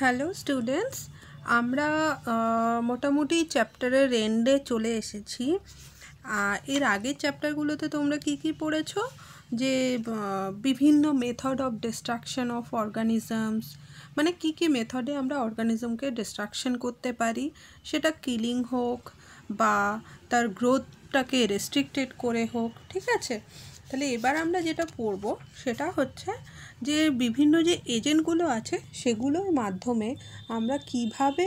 Hello students আমরা মোটামুটি চ্যাপ্টারের এন্ডে চলে এসেছি। এর আগের চ্যাপ্টারগুলোতে তোমরা কি কি পড়েছো? যে বিভিন্ন method of destruction of organisms মানে কি কি মেথডে আমরা অর্গানিজমকে ডিস্ট্রাকশন করতে পারি? সেটা কিলিং হোক বা তার গ্রোথটাকে রেস্ট্রিক্টেড করে হোক, ঠিক আছে? তাহলে এবার আমরা যেটা পড়ব, সেটা হচ্ছে যে বিভিন্ন যে এজেন্টগুলো আছে, সেগুলোর মাধ্যমে আমরা কীভাবে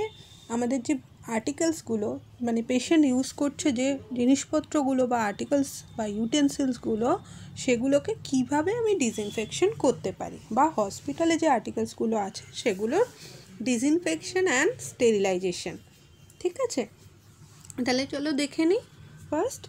আমাদের যে আর্টিকেলসগুলো মানে পেশেন্ট ইউজ করছে যে জিনিসপত্রগুলো বা আর্টিকেলস বা ইউটেন্সিলসগুলো সেগুলোকে কীভাবে আমি ডিসইনফেকশন করতে পারি? বা হসপিটালে যে আর্টিকেলসগুলো আছে, সেগুলোর ডিসইনফেকশন অ্যান্ড স্টেরিলাইজেশন ঠিক আছে? তাহলে চলো দেখে নিই ফার্স্ট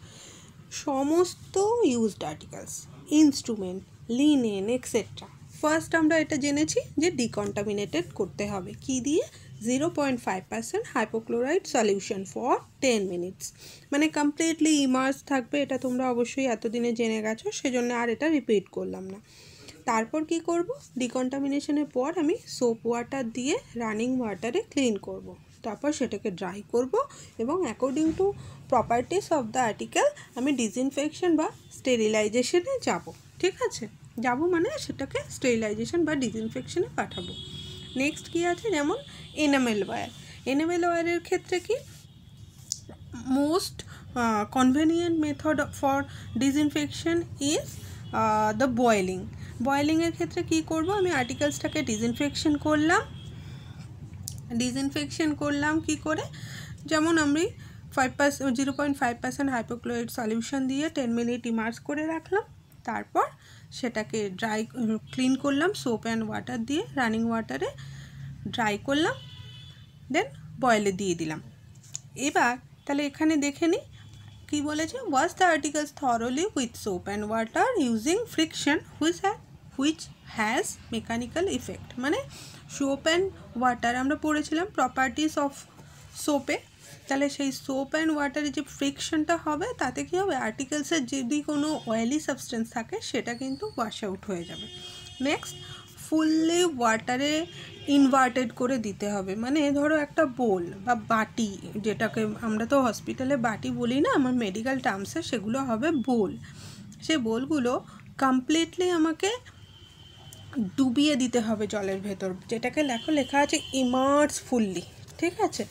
সমস্ত used articles instrument linen etcetera first আমরা এটা জেনেছি যে ডিকন্টামিনেটেড করতে হবে। কি দিয়ে? Zero point five percent hypochlorite solution for ten minutes মানে কমপ্লিটলি ইমার্স থাকবে, এটা তোমরা অবশ্যই এতদিনে জেনে গেছো, সেজন্য আর এটা রিপিট করলাম না। তারপর কি করব? ডিকন্টামিনেশনের পর আমি সোপ ওয়াটার দিয়ে রানিং ওয়াটারে ক্লিন করব। তারপর সেটাকে ড্রাই করব এবং according to properties of the article আমি ডিসইনফেকশন বা স্টেরিলাইজেশনে যাব। ঠিক আছে? যাব মানে সেটাকে স্টেরিলাইজেশন বা ডিসইনফেকশনে পাঠাবো। নেক্সট কি আছে যেমন এনামেল ওয়্যার এনামেল ওয়্যারের ক্ষেত্রে কি most convenient method for disinfection is uh, the বয়েলিংয়ের ক্ষেত্রে কি করব? আমি আর্টিকেলসটাকে ডিসইনফেকশন করলাম। ডিসইনফেকশন করলাম কি করে? যেমন আমি five percent zero point five percent hypochlorite solution দিয়ে টেন মিনিট ইমার্স করে রাখলাম। তারপর সেটাকে ড্রাই ক্লিন করলাম সোপ অ্যান্ড ওয়াটার দিয়ে রানিং ওয়াটারে ড্রাই করলাম দেন বয়েলে দিয়ে দিলাম। এবার তাহলে এখানে দেখে নিই কী বলেছে? Wash the articles thoroughly with soap and water using friction which which has mechanical effect মানে সোপ অ্যান্ড ওয়াটার আমরা পড়েছিলাম প্রপার্টিস অফ সোপে তাহলে সেই সোপ অ্যান্ড ওয়াটারে যে ফ্রিকশনটা হবে, তাতে কী হবে? আর্টিকেলসের যদি কোনো অয়েলি সাবস্টেন্স থাকে, সেটা কিন্তু ওয়াশ আউট হয়ে যাবে। নেক্সট ফুললি ওয়াটারে ইনভার্টেড করে দিতে হবে। মানে ধরো একটা বোল বা বাটি, যেটাকে আমরা তো হসপিটালে বাটি বলি না, আমার মেডিকেল টার্মসে সেগুলো হবে বোল সে বোলগুলো কমপ্লিটলি আমাকে ডুবিয়ে দিতে হবে জলের ভেতর, যেটাকে লেখো, লেখা আছে ইমার্স ফুললি ঠিক আছে?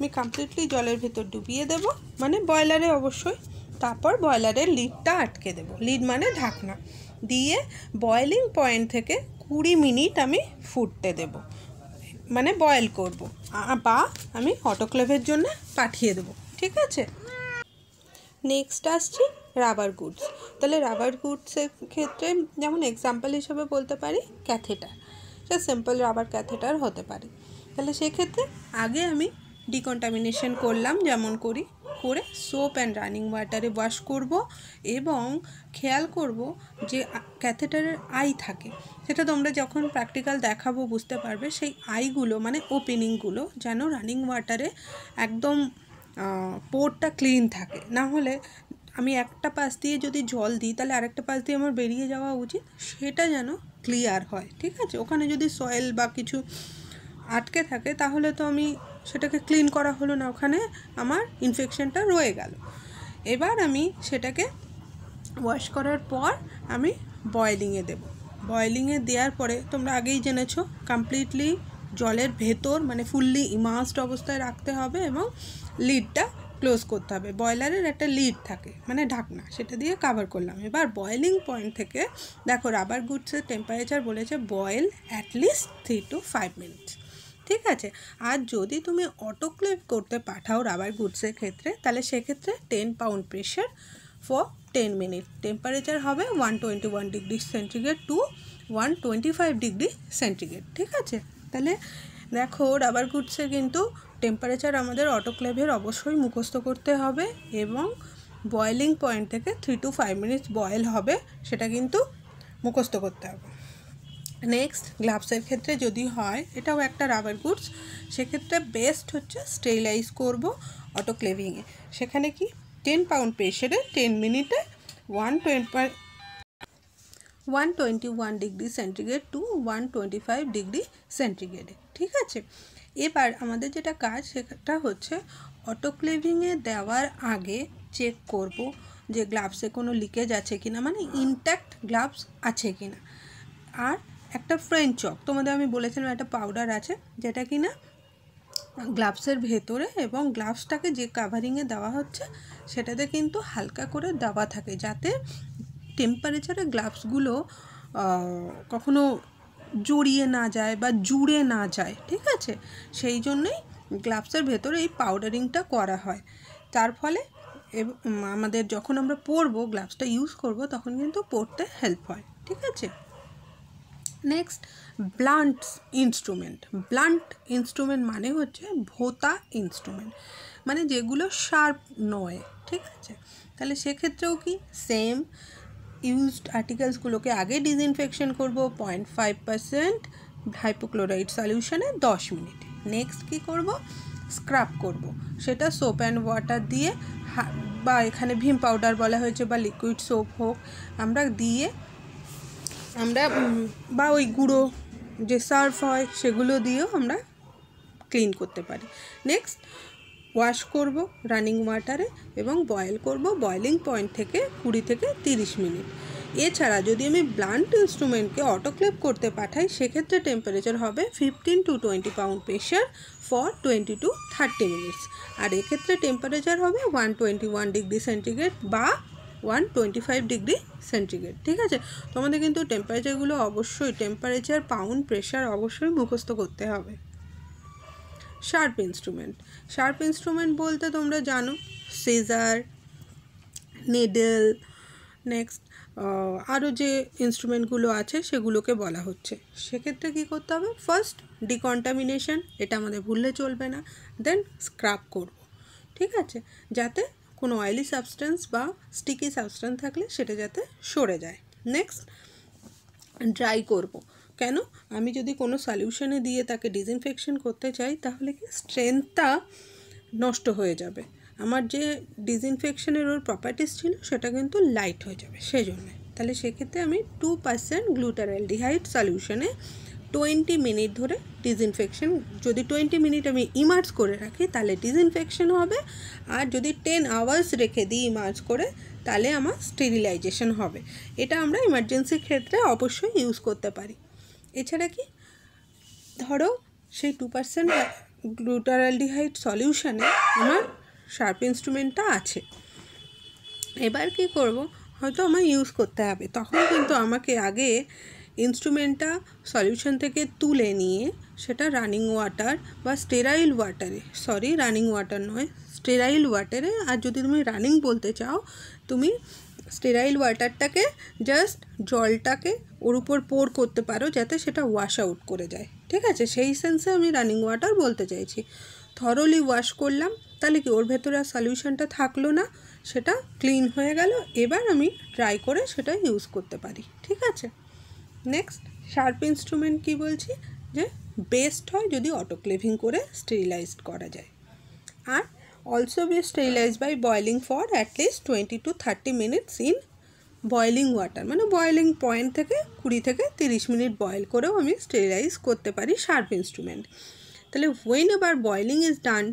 আমি কমপ্লিটলি জলের ভেতর ডুবিয়ে দেব মানে বয়লারে অবশ্যই। তারপর বয়লারের লিডটা আটকে দেব। লিড মানে ঢাকনা। দিয়ে বয়েলিং পয়েন্ট থেকে কুড়ি মিনিট আমি ফুটতে দেব। মানে বয়েল করব। বা আমি অটোক্লেভের জন্য পাঠিয়ে দেবো। ঠিক আছে? নেক্সট আসছি রাবার গুডস তাহলে রাবার গুডসের ক্ষেত্রে যেমন এক্সাম্পল হিসেবে বলতে পারি ক্যাথেটার সে সিম্পল রাবার ক্যাথেটার হতে পারে। তাহলে সেক্ষেত্রে আগে আমি ডিকন্টামিনেশন করলাম, যেমন করি, করে সোপ অ্যান্ড রানিং ওয়াটারে ওয়াশ করব এবং খেয়াল করব যে ক্যাথেটারের আই থাকে। সেটা তোমরা যখন প্র্যাকটিক্যাল দেখাবো বুঝতে পারবে, সেই আইগুলো মানে ওপেনিংগুলো যেন রানিং ওয়াটারে একদম পোর্টটা ক্লিন থাকে। না হলে আমি একটা পাশ দিয়ে যদি জল দিই, তাহলে আরেকটা পাশ দিয়ে আমার বেরিয়ে যাওয়া উচিত, সেটা যেন ক্লিয়ার হয়, ঠিক আছে? ওখানে যদি সয়েল বা কিছু আটকে থাকে, তাহলে তো আমি সেটাকে ক্লিন করা হলো না। ওখানে আমার ইনফেকশনটা রয়ে গেল। এবার আমি সেটাকে ওয়াশ করার পর আমি বয়েলিংয়ে দেব। বয়েলিংয়ে দেওয়ার পরে, তোমরা আগেই জেনেছো কমপ্লিটলি জলের ভেতর মানে ফুললি ইমাস্ট অবস্থায় রাখতে হবে এবং লিডটা ক্লোজ করতে হবে। বয়লারের একটা লিড থাকে মানে ঢাকনা, সেটা দিয়ে কাভার করলাম। এবার বয়েলিং পয়েন্ট থেকে, দেখো রাবার গুডসের টেম্পারেচার বলেছে boil at least three to five minutes ঠিক আছে? আর যদি তুমি অটোক্লেভ করতে পাঠাও রাবার গুডসের ক্ষেত্রে, তাহলে সেক্ষেত্রে ten pound pressure for ten minute temperature হবে one twenty one degree centigrade to one twenty five degree centigrade ঠিক আছে? তাহলে দেখো রাবার গুডসের কিন্তু টেম্পারেচার আমাদের অটোক্লেভের অবশ্যই মুখস্থ করতে হবে এবং বয়েলিং পয়েন্ট থেকে three to five minutes boil হবে, সেটা কিন্তু মুখস্থ করতে হবে। নেক্সট গ্লাভসের ক্ষেত্রে যদি হয়, এটাও একটা রাবার গুডস সেক্ষেত্রে বেস্ট হচ্ছে স্টেরিলাইজ করব অটোক্লেভিংয়ে সেখানে কি? টেন পাউন্ড প্রেশারে টেন মিনিটে one twenty one twenty one degree centigrade to one twenty five degree সেন্টিগ্রেডে ঠিক আছে? এবার আমাদের যেটা কাজ, সেটা হচ্ছে অটোক্লেভিংয়ে দেওয়ার আগে চেক করব যে গ্লাভসে কোনো লিকেজ আছে কিনা মানে ইনট্যাক্ট গ্লাভস আছে কিনা। আর একটা ফ্রেঞ্চ চক তোমাদের আমি বলেছিলাম একটা পাউডার আছে, যেটা কি না গ্লাভসের ভেতরে এবং গ্লাভসটাকে যে কাভারিংয়ে দেওয়া হচ্ছে, সেটাতে কিন্তু হালকা করে দেওয়া থাকে যাতে টেম্পারেচারে গ্লাভসগুলো কখনো জড়িয়ে না যায় বা জুড়ে না যায়, ঠিক আছে? সেই জন্যই গ্লাভসের ভেতরে এই পাউডারিংটা করা হয়। তার ফলে আমাদের যখন আমরা পরবো গ্লাভসটা ইউজ করব, তখন কিন্তু পরতে হেল্প হয়, ঠিক আছে? Next blunt instrument blunt instrument মানে হচ্ছে ভোতা ইনস্ট্রুমেন্ট মানে যেগুলো শার্প নয়, ঠিক আছে? তাহলে সেক্ষেত্রেও কি? সেম ইউজড আর্টিকেলসগুলোকে আগে ডিসইনফেকশন করব পয়েন্ট ফাইভ পার্সেন্ট হাইপোক্লোরাইড সলিউশনে দশ মিনিট। নেক্সট কী করব? স্ক্রাব করব। সেটা সোপ অ্যান্ড ওয়াটার দিয়ে বা এখানে ভিম পাউডার বলা হয়েছে বা লিকুইড সোপ হোক, আমরা দিয়ে আমরা বা ওই গুঁড়ো যে সার্ফ হয় সেগুলো দিয়েও আমরা ক্লিন করতে পারি। নেক্সট, ওয়াশ করব রানিং ওয়াটারে এবং বয়েল করব বয়েলিং পয়েন্ট থেকে কুড়ি থেকে তিরিশ মিনিট। এছাড়া যদি আমি ব্লান্ট ইনস্ট্রুমেন্টকে অটোক্লেভ করতে পাঠাই, সেক্ষেত্রে টেম্পারেচার হবে fifteen to twenty pound pressure for twenty to thirty minutes. আর এক্ষেত্রে টেম্পারেচার হবে one twenty one degree centigrade বা one twenty five degree centigrade ঠিক আছে? তোমাদের কিন্তু টেম্পারেচারগুলো অবশ্যই টেম্পারেচার পাউন্ড প্রেশার অবশ্যই মুখস্থ করতে হবে। শার্প ইনস্ট্রুমেন্ট শার্প ইনস্ট্রুমেন্ট বলতে তোমরা জানো সিজার নেডেল নেক্সট আরও যে ইনস্ট্রুমেন্টগুলো আছে সেগুলোকে বলা হচ্ছে। সেক্ষেত্রে কী করতে হবে? ফার্স্ট ডিকন্টামিনেশন এটা আমাদের ভুললে চলবে না দেন স্ক্রাব করব, ঠিক আছে? যাতে কোনো অয়েলি সাবস্টেন্স বা স্টিকি সাবস্টেন্স থাকলে সেটা যাতে সরে যায়। নেক্সট ড্রাই করব। কেন? আমি যদি কোনো সলিউশনে দিয়ে তাকে ডিসইনফেকশন করতে চাই, তাহলে কি স্ট্রেংথটা নষ্ট হয়ে যাবে। আমার যে ডিসইনফেকশনের ওর প্রপার্টিস ছিল, সেটা কিন্তু লাইট হয়ে যাবে। সেই তাহলে সেক্ষেত্রে আমি টু পার্সেন্ট গ্লুটারালডিহাইড সলিউশনে টোয়েন্টি মিনিট ধরে ডিসইনফেকশন যদি টোয়েন্টি মিনিট আমি ইমার্জ করে রাখি, তাহলে ডিসইনফেকশন হবে। আর যদি টেন আওয়ার্স রেখে দিই ইমার্জ করে, তাহলে আমার স্টেরিলাইজেশন হবে। এটা আমরা ইমার্জেন্সির ক্ষেত্রে অবশ্যই ইউজ করতে পারি। এছাড়া কি? ধরো, সেই টু পার্সেন্ট গ্লুটারালডিহাইড সলিউশানে আমার শার্প ইনস্ট্রুমেন্টটা আছে। এবার কি করব? হয়তো আমার ইউজ করতে হবে। তখন কিন্তু আমাকে আগে ইনস্ট্রুমেন্টটা সলিউশন থেকে তুলে নিয়ে সেটা রানিং ওয়াটার বা স্টেরাইল ওয়াটারে, সরি রানিং ওয়াটার নয়, স্টেরাইল ওয়াটারে। আর যদি তুমি রানিং বলতে চাও, তুমি স্টেরাইল ওয়াটারটাকে জাস্ট জলটাকে ওর উপর পোর করতে পারো যাতে সেটা ওয়াশ আউট করে যায়। ঠিক আছে? সেই সেন্সে আমি রানিং ওয়াটার বলতে চাইছি। থরলি ওয়াশ করলাম, তাহলে কি ওর ভেতরে আর সলিউশনটা থাকল না? সেটা ক্লিন হয়ে গেল, এবার আমি ট্রাই করে সেটা ইউজ করতে পারি। ঠিক আছে? নেক্সট শার্প ইনস্ট্রুমেন্ট কি বলছি? যে বেস্ট হয় যদি অটোক্লেভিং করে স্টেরিলাইজড করা যায়। আর also be sterilise by boiling for at least twenty to thirty minutes in boiling water মানে বয়লিং পয়েন্ট থেকে কুড়ি থেকে তিরিশ মিনিট বয়েল করেও আমি স্টেরিলাইজ করতে পারি শার্প ইনস্ট্রুমেন্ট তাহলে ওয়েন এবার boiling is done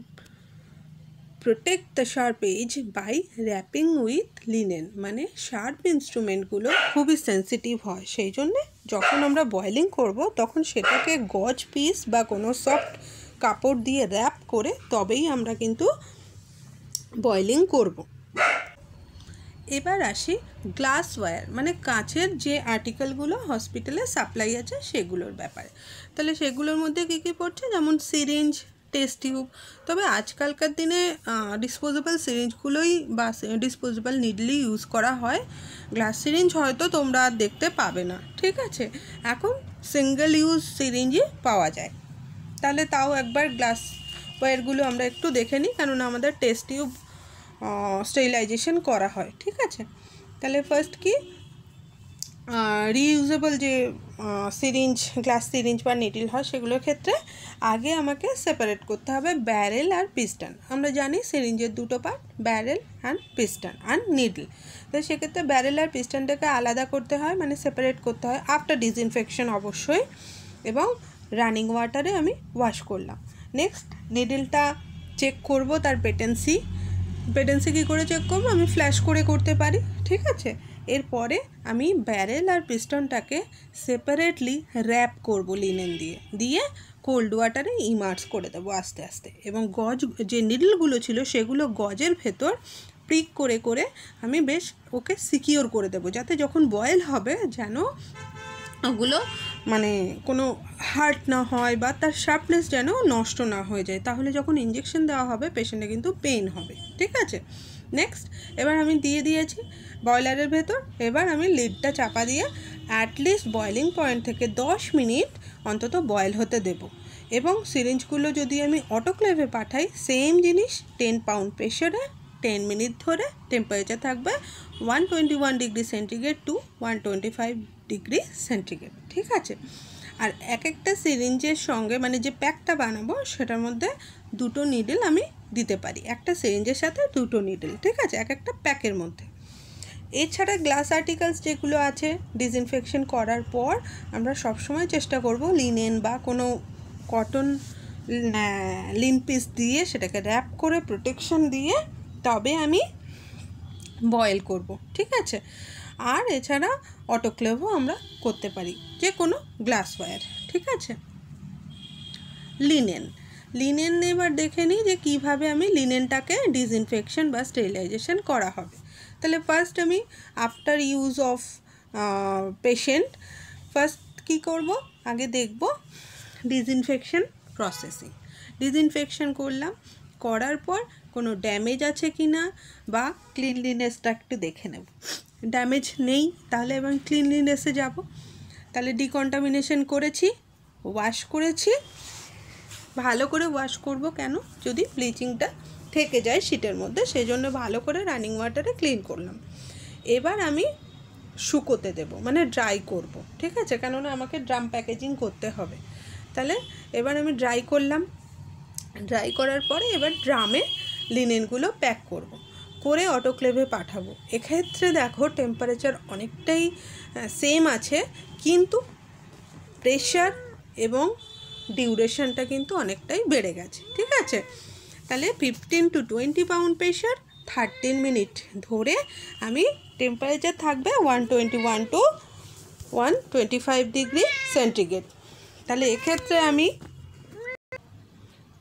protect the sharp edge by wrapping with linen মানে শার্প ইনস্ট্রুমেন্টগুলো খুবই সেন্সিটিভ হয়। সেই জন্যে যখন আমরা বয়লিং করব, তখন সেটাকে গজ পিস বা কোনো সফট কাপড় দিয়ে র্যাপ করে তবেই আমরা কিন্তু বয়লিং করব। এবার আসি গ্লাস ওয়্যার মানে কাঁচের যে আর্টিকেলগুলো হসপিটালে সাপ্লাই আছে, সেগুলোর ব্যাপারে। তাহলে সেগুলোর মধ্যে কী কী পড়ছে? যেমন সিরিঞ্জ টেস্ট টিউব তবে আজকালকার দিনে ডিসপোজেবল সিরিঞ্জগুলোই বা ডিসপোজেবল নিডলি ইউজ করা হয়। গ্লাস সিরিঞ্জ হয়তো তোমরা আর দেখতে পাবে না, ঠিক আছে? এখন সিঙ্গেল ইউজ সিরিঞ্জই পাওয়া যায়। তাহলে তাও একবার গ্লাস ওয়্যারগুলো আমরা একটু দেখে নিই, কেননা আমাদের টেস্ট টিউব স্টেরিলাইজেশন করা হয়, ঠিক আছে? তাহলে ফার্স্ট কি? রিইউজেবল যে সিরিঞ্জ গ্লাস সিরিঞ্জ বা নিডিল হয়, সেগুলোর ক্ষেত্রে আগে আমাকে সেপারেট করতে হবে ব্যারেল আর পিস্টন আমরা জানি সিরিঞ্জের দুটো part barrel and piston and needle তো সেক্ষেত্রে ব্যারেল আর পিস্টনটাকে আলাদা করতে হয় মানে সেপারেট করতে হয় আফটার ডিসইনফেকশন অবশ্যই এবং রানিং ওয়াটারে আমি ওয়াশ করলাম। নেক্সট নিডলটা চেক করব তার পেটেন্সি। পেটেন্সি কী করে চেক করব? আমি ফ্ল্যাশ করে করতে পারি, ঠিক আছে? এরপরে আমি ব্যারেল আর পিস্টনটাকে সেপারেটলি র্যাপ করব লিনেন দিয়ে। দিয়ে কোল্ড ওয়াটারে ইমার্স করে দেবো আস্তে আস্তে। এবং গজ, যে নিডলগুলো ছিল সেগুলো গজের ভেতর প্রিক করে করে আমি বেশ ওকে সিকিওর করে দেবো। যাতে যখন বয়েল হবে যেন ওগুলো মানে কোনো হার্ট না হয় বা তার শার্পনেস যেন নষ্ট না হয়ে যায়। তাহলে যখন ইঞ্জেকশন দেওয়া হবে পেশেন্টে কিন্তু পেন হবে। ঠিক আছে? নেক্সট এবার আমি দিয়ে দিয়েছি বয়লারের ভেতর। এবার আমি লিডটা চাপা দিয়ে অ্যাটলিস্ট বয়লিং পয়েন্ট থেকে দশ মিনিট অন্তত বয়েল হতে দেব। এবং সিরিঞ্জগুলো যদি আমি অটোক্লেভে পাঠাই সেম জিনিস টেন পাউন্ড প্রেশারে টেন মিনিট ধরে টেম্পারেচার থাকবে one twenty one degree centigrade to one twenty five degree centigrade ঠিক আছে? আর এক একটা সিরিঞ্জের সঙ্গে মানে যে প্যাকটা বানাবো, সেটার মধ্যে দুটো নিডেল আমি দিতে পারি। একটা সিরিঞ্জের সাথে দুটো নিডেল ঠিক আছে? এক একটা প্যাকের মধ্যে। এছাড়া গ্লাস আর্টিকেলস যেগুলো আছে ডিসইনফেকশন করার পর আমরা সবসময় চেষ্টা করব লিনেন বা কোনো কটন লিন পিস দিয়ে সেটাকে র্যাপ করে প্রোটেকশন দিয়ে তবে আমি বয়েল করব, ঠিক আছে? আর এছাড়া অটোক্লেভও আমরা করতে পারি যে কোনো গ্লাস ওয়্যার ঠিক আছে? লিনেন লিনেন এবার দেখে নিই যে কীভাবে আমি লিনেনটাকে ডিসইনফেকশন বা স্টেরিলাইজেশন করা হবে। তাহলে ফার্স্ট আমি after use of patient first কী করব? আগে দেখব ডিসইনফেকশন প্রসেসিং ডিসইনফেকশন করলাম, করার পর কোনো ড্যামেজ আছে কি না বা ক্লিনলিনেসটা একটু দেখে নেব। ড্যামেজ নেই, তাহলে এবার ক্লিনলিনেসে যাব। তাহলে ডিকন্টামিনেশন করেছি ওয়াশ করেছি। ভালো করে ওয়াশ করব কেন? যদি ব্লিচিংটা থেকে যায় শীতের মধ্যে, সেই জন্য ভালো করে রানিং ওয়াটারে ক্লিন করলাম। এবার আমি শুকোতে দেব মানে ড্রাই করব, ঠিক আছে? কেননা আমাকে ড্রাম প্যাকেজিং করতে হবে। তাহলে এবার আমি ড্রাই করলাম। ড্রাই করার পরে এবার ড্রামে লিনেনগুলো প্যাক করব। করে অটোক্লেভে পাঠাবো। এক্ষেত্রে দেখো টেম্পারেচার অনেকটাই সেম আছে, কিন্তু প্রেশার এবং ডিউরেশনটা কিন্তু অনেকটাই বেড়ে গেছে, ঠিক আছে? তাহলে fifteen to twenty pound pressure thirteen minute ধরে আমি টেম্পারেচার থাকবে one twenty one to one twenty five degree centigrade তাহলে এক্ষেত্রে আমি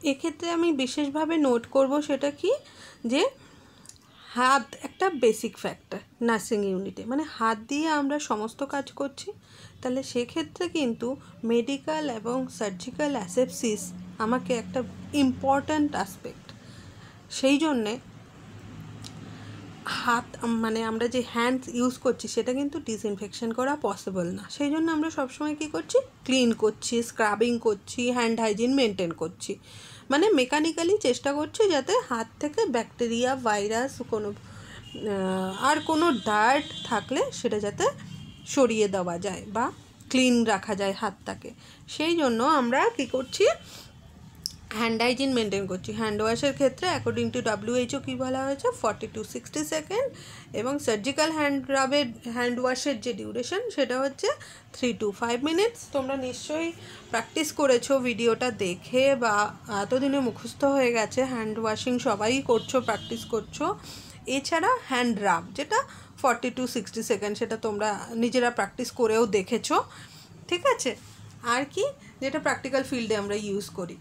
এক্ষেত্রে আমি বিশেষভাবে নোট করব সেটা কি? যে হাত একটা বেসিক ফ্যাক্টর নার্সিং ইউনিটে মানে হাত দিয়ে আমরা সমস্ত কাজ করছি। তাহলে সেক্ষেত্রে কিন্তু মেডিকেল এবং সার্জিক্যাল অ্যাসেপসিস আমাকে একটা ইম্পর্ট্যান্ট অ্যাসপেক্ট সেই জন্যে হাত মানে আমরা যে হ্যান্ড ইউজ করছি, সেটা কিন্তু ডিসইনফেকশন করা পসিবল না। সেই জন্য আমরা সবসময় কী করছি? ক্লিন করছি স্ক্রাবিং করছি হ্যান্ড হাইজিন মেনটেন করছি। মানে মেকানিক্যালি চেষ্টা করছি যাতে হাত থেকে ব্যাকটেরিয়া ভাইরাস কোনো আর কোনো ডার্ট থাকলে সেটা যাতে সরিয়ে দেওয়া যায় বা ক্লিন রাখা যায় হাতটাকে। সেই জন্য আমরা কী করছি? হ্যান্ড হাইজিন মেনটেন করছি। হ্যান্ড ওয়াশের ক্ষেত্রে অ্যাকর্ডিং টু ডাব্লিউএইচও কী বলা হয়েছে? ফর্টি টু সিক্সটি সেকেন্ড এবং সার্জিক্যাল হ্যান্ড রাবের হ্যান্ড ওয়াশের যে ডিউরেশন সেটা হচ্ছে থ্রি টু ফাইভ মিনিটস তোমরা নিশ্চয়ই প্র্যাকটিস করেছ ভিডিওটা দেখে বা এতদিনে মুখস্থ হয়ে গেছে হ্যান্ড ওয়াশিং সবাই করছ প্র্যাকটিস করছ। এছাড়া হ্যান্ড রাব যেটা ফর্টি টু সিক্সটি সেকেন্ড সেটা তোমরা নিজেরা প্র্যাকটিস করেও দেখেছ। ঠিক আছে? আর কি? যেটা প্র্যাকটিক্যাল ফিল্ডে আমরা ইউজ করি।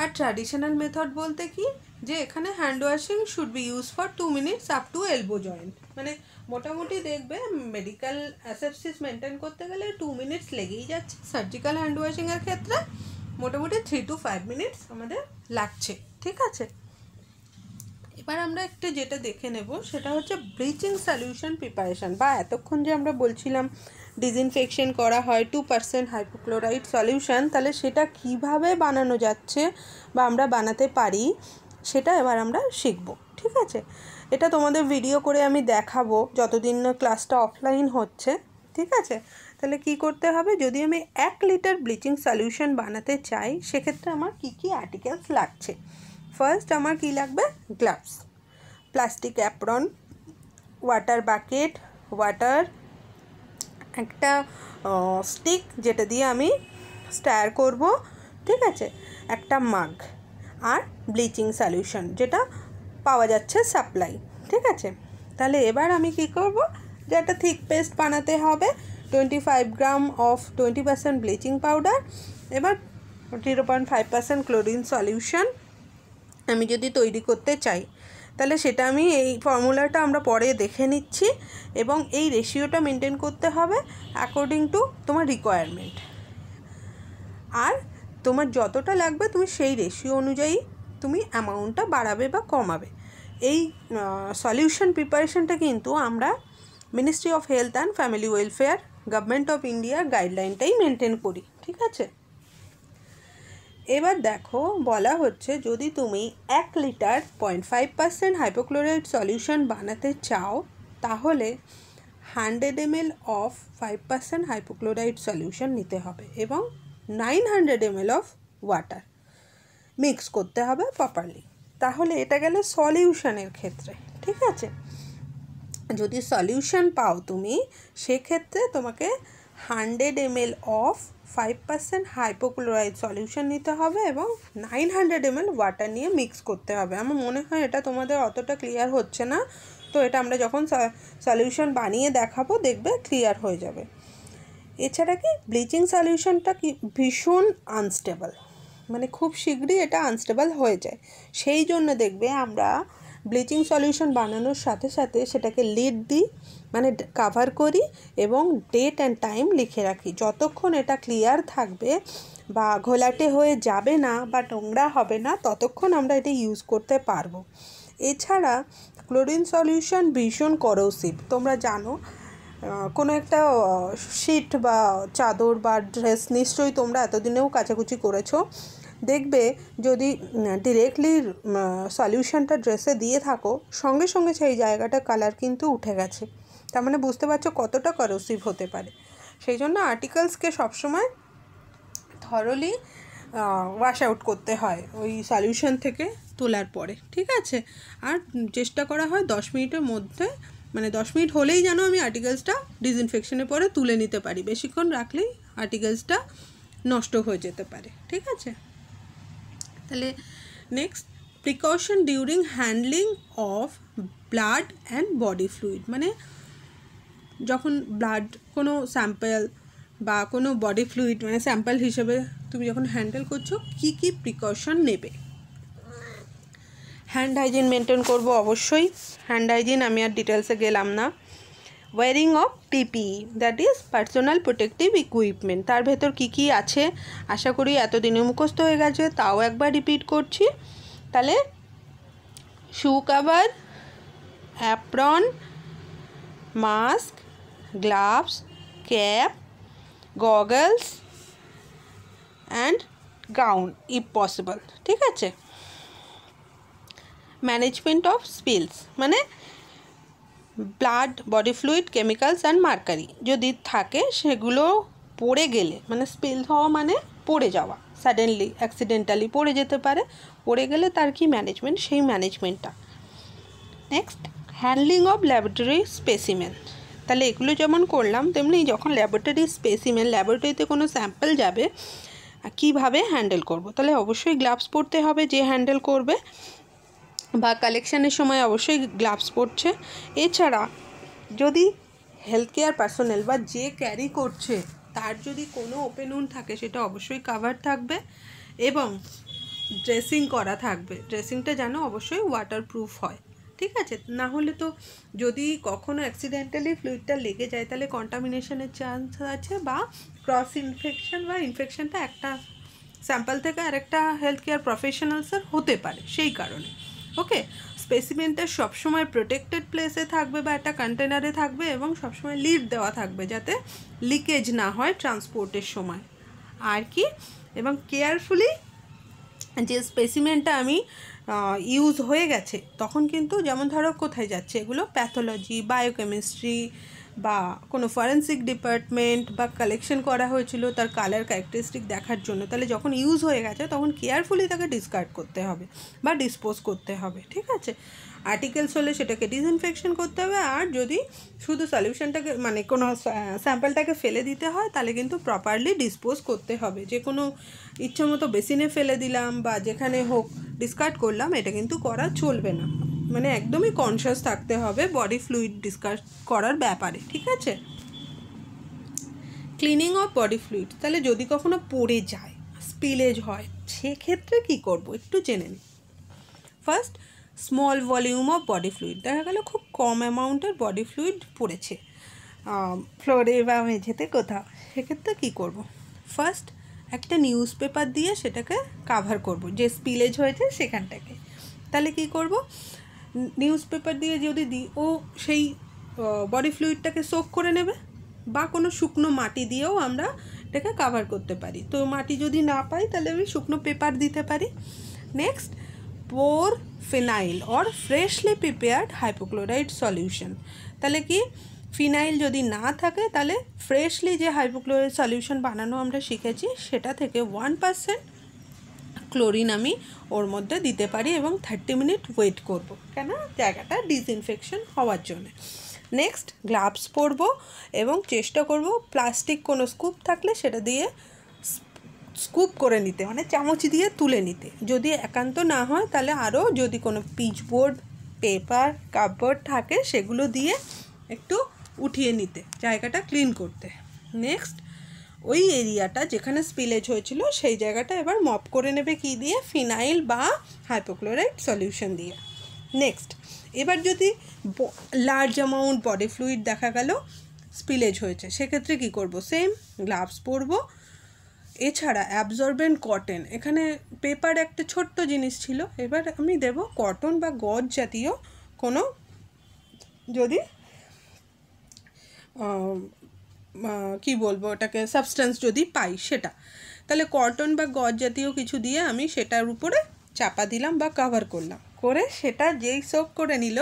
আর ট্র্যাডিশনাল মেথড বলতে কি? যে এখানে hand washing should be use for two minutes up to elbow joint মানে মোটামুটি দেখবে মেডিকেল অ্যাসেপসিস মেনটেন করতে গেলে টু মিনিটস লেগেই যাচ্ছে। সার্জিক্যাল হ্যান্ড ওয়াশিংয়ের ক্ষেত্রে মোটামুটি থ্রি টু ফাইভ মিনিটস আমাদের লাগছে। ঠিক আছে? এবার আমরা একটা যেটা দেখে নেব, সেটা হচ্ছে ব্লিচিং সলিউশন প্রিপারেশন বা এতক্ষণ যে আমরা বলছিলাম ডিসইনফেকশন করা হয় টু পার্সেন্ট হাইপোক্লোরাইড সলিউশন তাহলে সেটা কীভাবে বানানো যাচ্ছে বা আমরা বানাতে পারি, সেটা এবার আমরা শিখব, ঠিক আছে? এটা তোমাদের ভিডিও করে আমি দেখাবো, যতদিন না ক্লাসটা অফলাইন হচ্ছে, ঠিক আছে? তাহলে কি করতে হবে, যদি আমি এক লিটার ব্লিচিং সলিউশন বানাতে চাই, সেক্ষেত্রে আমার কি কি আর্টিকেলস লাগছে? ফার্স্ট আমার কি লাগবে? Gloves plastic apron water bucket water একটা স্টিক যেটা দিয়ে আমি স্টার করব, ঠিক আছে? একটা মাগ আর ব্লিচিং সলিউশন যেটা পাওয়া যাচ্ছে সাপ্লাই ঠিক আছে? তাহলে এবার আমি কি করব? যে একটা থিক পেস্ট বানাতে হবে twenty five gram of twenty percent bleaching powder এবার zero point five percent chlorine solution আমি যদি তৈরি করতে চাই তাহলে সেটা আমি এই ফর্মুলাটা আমরা পরে দেখে নিচ্ছি এবং এই রেশিওটা মেনটেন করতে হবে অ্যাকর্ডিং টু তোমার রিকোয়ারমেন্ট আর তোমার যতটা লাগবে তুমি সেই রেশিও অনুযায়ী তুমি অ্যামাউন্টটা বাড়াবে বা কমাবে। এই সলিউশন প্রিপারেশনটা কিন্তু আমরা ministry of health and family welfare government of ইন্ডিয়ার গাইডলাইনটাই মেনটেন করি, ঠিক আছে? এবার দেখো, বলা হচ্ছে যদি তুমি এক litre point five percent hypochlorite solution বানাতে চাও, তাহলে hundred ML of five percent hypochlorite solution নিতে হবে এবং nine hundred ML of water mix করতে হবে প্রপারলি তাহলে এটা গেলে সলিউশনের ক্ষেত্রে, ঠিক আছে? যদি সলিউশন পাও তুমি, সেক্ষেত্রে তোমাকে hundred ML of five percent hypochlorite solution নিতে হবে এবং নাইন হান্ড্রেড এমএল ওয়াটার নিয়ে মিক্স করতে হবে। আমার মনে হয় এটা তোমাদের অতটা ক্লিয়ার হচ্ছে না। তো এটা আমরা যখন সলিউশন বানিয়ে দেখাবো, দেখবে ক্লিয়ার হয়ে যাবে। এছাড়া কি ব্লিচিং সলিউশনটা কি ভীষণ আনস্টেবল মানে খুব শীঘ্রই এটা আনস্টেবল হয়ে যায়। সেই জন্য দেখবে আমরা ব্লিচিং সলিউশন বানানোর সাথে সাথে সেটাকে লিড দিই মানে কাভার করি এবং ডেট অ্যান্ড টাইম লিখে রাখি। যতক্ষণ এটা ক্লিয়ার থাকবে বা ঘোলাটে হয়ে যাবে না বা নোংরা হবে না, ততক্ষণ আমরা এটা ইউজ করতে পারব। এছাড়া ক্লোরিন সলিউশন ভীষণ করোসিভ তোমরা জানো কোনো একটা শিট বা চাদর বা ড্রেস নিশ্চয়ই তোমরা এতদিনেও কাচাকুচি করেছ। দেখবে যদি ডিরেক্টলি সলিউশনটা ড্রেসে দিয়ে থাকো, সঙ্গে সঙ্গে সেই জায়গাটা কালার কিন্তু উঠে গেছে। তার মানে বুঝতে পারছ কতটা করোসিভ হতে পারে। সেই জন্য আর্টিকেলসকে সবসময় থরলি ওয়াশ আউট করতে হয় ওই সলিউশন থেকে তোলার পরে, ঠিক আছে? আর চেষ্টা করা হয় দশ মিনিটের মধ্যে মানে দশ মিনিট হলেই যেন আমি আর্টিকেলসটা ডিসইনফেকশনের পরে তুলে নিতে পারি। বেশিক্ষণ রাখলেই আর্টিকেলসটা নষ্ট হয়ে যেতে পারে, ঠিক আছে? তাহলে next precaution during handling of blood and body fluid মানে যখন ব্লাড কোনো স্যাম্পল বা কোনো বডি ফ্লুইড মানে স্যাম্পল হিসেবে তুমি যখন হ্যান্ডেল করছ, কী কী প্রিকশন নেবে? হ্যান্ড হাইজিন মেনটেন করব অবশ্যই। হ্যান্ড হাইজিন আমি আর ডিটেলসে গেলাম না। Wearing of PPE that is personal protective equipment তার ভেতর কী কী আছে? আশা করি এতদিনে মুখস্থ হয়ে গেছে, তাও একবার রিপিট করছি। তাহলে shoe cover apron mask gloves cap goggles and gown if possible ঠিক আছে? ম্যানেজমেন্ট অফ স্পিলস মানে blood body fluid chemicals and mercury যদি থাকে, সেগুলো পড়ে গেলে মানে স্পিল হওয়া মানে পড়ে যাওয়া সাডেনলি অ্যাক্সিডেন্টালি পড়ে যেতে পারে, পড়ে গেলে তার কি ম্যানেজমেন্ট সেই ম্যানেজমেন্টটা next handling of laboratory specimen তাহলে এগুলো যেমন করলাম, তেমনি যখন ল্যাবরেটরি স্পেসিমেন ল্যাবরেটরিতে কোনো স্যাম্পল যাবে, কীভাবে হ্যান্ডেল করব? তাহলে অবশ্যই গ্লাভস পরতে হবে, যে হ্যান্ডেল করবে বা কালেকশানের সময় অবশ্যই গ্লাভস পরছে। এছাড়া যদি হেলথ কেয়ার পার্সোনাল বা যে ক্যারি করছে, তার যদি কোনো ওপেন উন থাকে, সেটা অবশ্যই কাভার থাকবে এবং ড্রেসিং করা থাকবে। ড্রেসিংটা যেন অবশ্যই ওয়াটারপ্রুফ হয়। ঠিক আছে? না হলে তো যদি কখনো অ্যাক্সিডেন্টালি ফ্লুইডটা লেগে যায়, তাহলে কন্টামিনেশনের চান্স আছে বা ক্রস ইনফেকশন বা ইনফেকশনটা একটা স্যাম্পল থেকে আরেকটা হেলথ কেয়ার প্রফেশনালসের হতে পারে, সেই কারণে। ওকে স্পেসিমেন্টটা সবসময় প্রোটেক্টেড প্লেসে থাকবে বা একটা কন্টেনারে থাকবে এবং সবসময় লিড দেওয়া থাকবে যাতে লিকেজ না হয় ট্রান্সপোর্টের সময়। আর কি? এবং কেয়ারফুলি যে স্পেসিমেন্টটা আমি ইউজ হয়ে গেছে, তখন কিন্তু যেমন ধরো কোথায় যাচ্ছে, এগুলো প্যাথোলজি বায়োকেমিস্ট্রি বা কোনো ফরেন্সিক ডিপার্টমেন্ট বা কালেকশন করা হয়েছিল তার কালার ক্যারেক্টারিস্টিক দেখার জন্য, তাহলে যখন ইউজ হয়ে গেছে তখন কেয়ারফুলি তাকে ডিসকার্ড করতে হবে বা ডিসপোজ করতে হবে, ঠিক আছে? আর্টিকেলস হলে সেটাকে ডিসইনফেকশন করতে হবে, আর যদি শুধু সলিউশনটাকে মানে কোনো স্যাম্পলটাকে ফেলে দিতে হয়, তাহলে কিন্তু প্রপারলি ডিসপোজ করতে হবে। যে কোনো ইচ্ছে মতো বেসিনে ফেলে দিলাম বা যেখানে হোক ডিসকার্ড করলাম, এটা কিন্তু করা চলবে না। মানে একদমই কনসিয়াস থাকতে হবে বডি ফ্লুইড ডিসকাস করার ব্যাপারে, ঠিক আছে? ক্লিনিং অফ বডি ফ্লুইড তাহলে যদি কখনো পড়ে যায় স্পিলেজ হয়, সেক্ষেত্রে কী করব? একটু জেনে নিই first small volume of body fluid দেখা গেল খুব কম অ্যামাউন্টের বডি ফ্লুইড পড়েছে ফ্লোরে বা মেঝেতে কোথাও, সেক্ষেত্রে কী করব? ফার্স্ট একটা নিউজ পেপার দিয়ে সেটাকে কাভার করব, যে স্পিলেজ হয়েছে সেখানটাকে। তাহলে কি করব? নিউজ পেপার দিয়ে যদি দিই ও সেই বডি ফ্লুইডটাকে সোক করে নেবে বা কোনো শুকনো মাটি দিয়েও আমরা এটাকে কাভার করতে পারি। তো মাটি যদি না পাই তাহলে আমি শুকনো পেপার দিতে পারি। Next pour phenyl or freshly prepared hypochlorite solution তাহলে কি ফিনাইল যদি না থাকে তাহলে ফ্রেশলি যে হাইপোক্লোরাইড সলিউশন বানানো আমরা শিখেছি, সেটা থেকে ওয়ান পার্সেন্ট ক্লোরিন আমি ওর মধ্যে দিতে পারি এবং থার্টি মিনিট ওয়েট করব। কেন? জায়গাটা ডিসইনফেকশন হওয়ার জন্য। নেক্সট গ্লাভস পরবো এবং চেষ্টা করব প্লাস্টিক কোনো স্কুপ থাকলে সেটা দিয়ে স্কুপ করে নিতে মানে চামচ দিয়ে তুলে নিতে। যদি একান্ত না হয় তাহলে আরও যদি কোনো পিচবোর্ড পেপার কাপবোর্ড থাকে সেগুলো দিয়ে একটু উঠিয়ে নিতে, জায়গাটা ক্লিন করতে। নেক্সট ওই এরিয়াটা যেখানে স্পিলেজ হয়েছিল, সেই জায়গাটা এবার মপ করে নেবে কি দিয়ে? ফিনাইল বা হাইপোক্লোরাইড সলিউশন দিয়ে। নেক্সট এবার যদি লার্জ অ্যামাউন্ট বডি ফ্লুইড দেখা গেল স্পিলেজ হয়েছে, সেক্ষেত্রে কি করব? সেম গ্লাভস পরবো। এছাড়া অ্যাবজর্বেন্ট কটন এখানে পেপার একটা ছোট্ট জিনিস ছিল, এবার আমি দেব কটন বা গজ জাতীয় কোনো যদি কি বলব, ওটাকে সাবস্টেন্স যদি পাই সেটা। তাহলে কটন বা গজ জাতীয় কিছু দিয়ে আমি সেটার উপরে চাপা দিলাম বা কভার করলাম। করে সেটা যেই সোপ করে নিল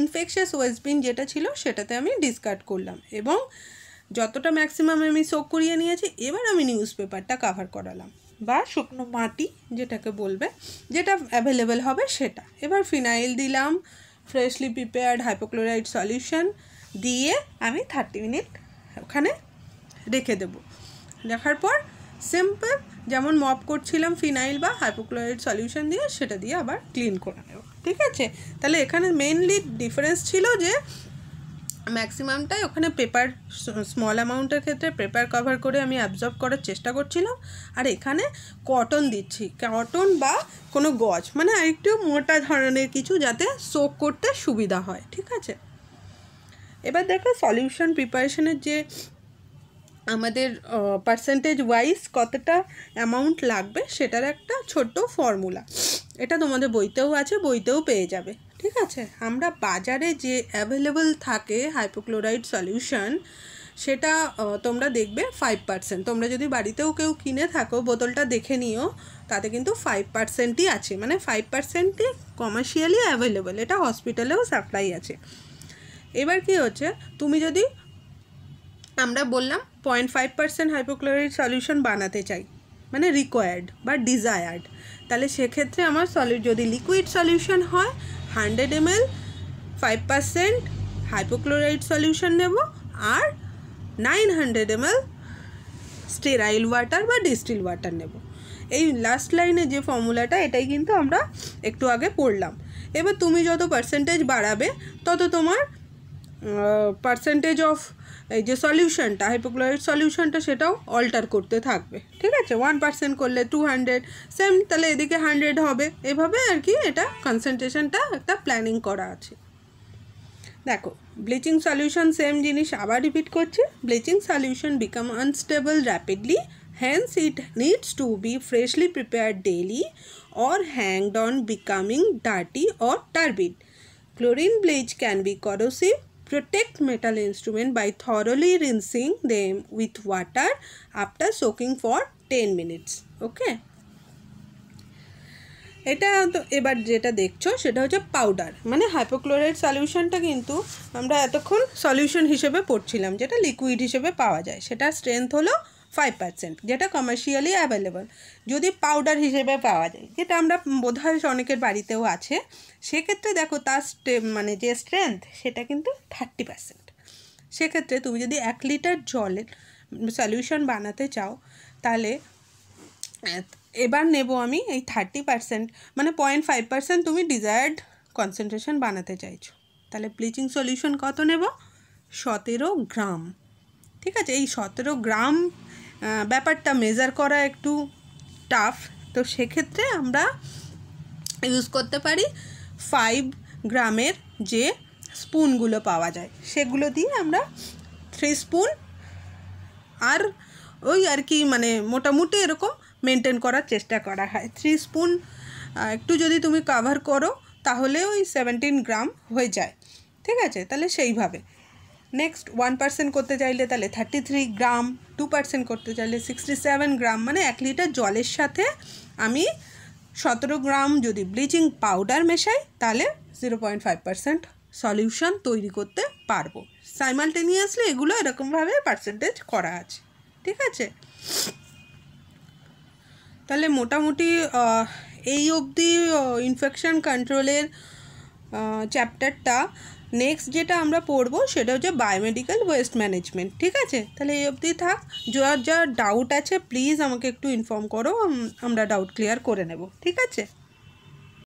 ইনফেকশাস ওয়েস্টবিন যেটা ছিল সেটাতে আমি ডিসকার্ড করলাম এবং যতটা ম্যাক্সিমাম আমি সোক করিয়ে নিয়েছি, এবার আমি নিউজ পেপারটা কাভার করালাম বা শুকনো মাটি যেটাকে বলবে, যেটা অ্যাভেলেবেল হবে সেটা। এবার ফিনাইল দিলাম ফ্রেশলি প্রিপেয়ার্ড হাইপোক্লোরাইড সলিউশন দিয়ে আমি থার্টি মিনিট ওখানে রেখে দেবো। দেখার পর সিম্পল যেমন মপ করছিলাম ফিনাইল বা হাইপোক্লোরাইড সলিউশন দিয়ে, সেটা দিয়ে আবার ক্লিন করে নেব। ঠিক আছে? তাহলে এখানে মেনলি ডিফারেন্স ছিল যে ম্যাক্সিমামটাই ওখানে পেপার স্মল অ্যামাউন্টের ক্ষেত্রে পেপার কভার করে আমি অ্যাবজর্ব করার চেষ্টা করছিলাম। আর এখানে কটন দিচ্ছি। কটন বা কোনো গজ মানে আরেকটু মোটা ধরনের কিছু যাতে সোক করতে সুবিধা হয়। ঠিক আছে? এবার দেখো সলিউশন প্রিপারেশনের যে আমাদের পার্সেন্টেজ ওয়াইজ কতটা অ্যামাউন্ট লাগবে সেটার একটা ছোট্ট ফর্মুলা এটা তোমাদের বইতেও আছে, বইতেও পেয়ে যাবে। ঠিক আছে? আমরা বাজারে যে অ্যাভেলেবল থাকে হাইপোক্লোরাইড সলিউশন সেটা তোমরা দেখবে ফাইভ পার্সেন্ট তোমরা যদি বাড়িতেও কেউ কিনে থাকো, বোতলটা দেখে নিও, তাতে কিন্তু ফাইভ পার্সেন্টই আছে। মানে ফাইভ পার্সেন্টই কমার্শিয়ালি অ্যাভেলেবল এটা হসপিটালেও সাপ্লাই আছে। এবার কি হচ্ছে? তুমি যদি আমরা বললাম point five percent hypochlorite solution বানাতে চাই মানে রিকোয়ার্ড বা ডিজায়ার্ড তাহলে সেক্ষেত্রে আমার সলিড যদি লিকুইড সলিউশন হয় hundred M L five percent hypochloride solution নেব আর nine hundred M L sterile water বা ডিস্টিল ওয়াটার নেব। এই লাস্ট লাইনে যে ফর্মুলাটা এটাই কিন্তু আমরা একটু আগে পড়লাম। এবার তুমি যত পার্সেন্টেজ বাড়াবে, তত তোমার পার্সেন্টেজ অফ এই যে সলিউশনটা হাইপোক্লোরাইড সলিউশনটা সেটাও অল্টার করতে থাকবে, ঠিক আছে? ওয়ান পার্সেন্ট করলে টু হান্ড্রেড সেম তাহলে এদিকে হান্ড্রেড হবে। এভাবে আর কি এটা কনসেন্ট্রেশনটা একটা প্ল্যানিং করা আছে। দেখো ব্লিচিং সলিউশন সেম জিনিস আবার রিপিট করছে। Bleaching solution become unstable rapidly hence it needs to be freshly prepared daily or hanged on becoming dirty or turbid chlorine bleach can be corrosive protect metal instrument by thoroughly rinsing them with water after soaking for 10 minutes, okay? এটা তো এবার যেটা দেখছ, সেটা হচ্ছে powder মানে hypochlorite সলিউশনটা কিন্তু আমরা এতক্ষণ সলিউশন হিসেবে পড়ছিলাম, যেটা লিকুইড হিসেবে পাওয়া যায়। সেটা স্ট্রেংথ হলো ফাইভ পার্সেন্ট যেটা কমার্শিয়ালি অ্যাভেলেবল যদি পাউডার হিসেবে পাওয়া যায়, যেটা আমরা বোধহয় অনেকের বাড়িতেও আছে, সেক্ষেত্রে দেখো তার মানে যে স্ট্রেংথ সেটা কিন্তু থার্টি পার্সেন্ট সেক্ষেত্রে তুমি যদি এক লিটার জলের সলিউশন বানাতে চাও, তাহলে, এবার নেব আমি এই থার্টি পার্সেন্ট মানে পয়েন্ট ফাইভ পার্সেন্ট তুমি ডিজায়ার্ড কনসেন্ট্রেশন বানাতে চাইছো। তাহলে ব্লিচিং সলিউশন কত নেব? সতেরো গ্রাম। ঠিক আছে? এই সতেরো গ্রাম ব্যাপারটা মেজার করা একটু টাফ তো সেক্ষেত্রে আমরা ইউজ করতে পারি ফাইভ গ্রামের যে স্পুনগুলো পাওয়া যায়, সেগুলো দিয়ে আমরা থ্রি স্পুন আর ওই আর কি মানে মোটামুটি এরকম মেনটেন করার চেষ্টা করা হয়। থ্রি স্পুন একটু যদি তুমি কাভার করো, তাহলে ওই সেভেন্টিন গ্রাম হয়ে যায়। ঠিক আছে? তাহলে সেইভাবে। নেক্সট ওয়ান পার্সেন্ট করতে চাইলে তাহলে thirty three gram two percent করতে চাইলে সিক্সটি সেভেন গ্রাম। মানে এক লিটার জলের সাথে আমি সতেরো গ্রাম যদি ব্লিচিং পাউডার মেশাই, তাহলে zero point five percent solution তৈরি করতে পারব। সাইমালটেনিয়াসলি এগুলো এরকমভাবে পার্সেন্টেজ করা আছে। ঠিক আছে? তাহলে মোটামুটি এই অবধি ইনফেকশন কন্ট্রোলের চ্যাপ্টারটা নেক্সট যেটা আমরা পড়ব সেটা হচ্ছে বায়োমেডিক্যাল ওয়েস্ট ম্যানেজমেন্ট ঠিক আছে? তাহলে এই অবধি থাক। যার যা ডাউট আছে প্লিজ আমাকে একটু ইনফর্ম করো আমরা ডাউট ক্লিয়ার করে নেব, ঠিক আছে?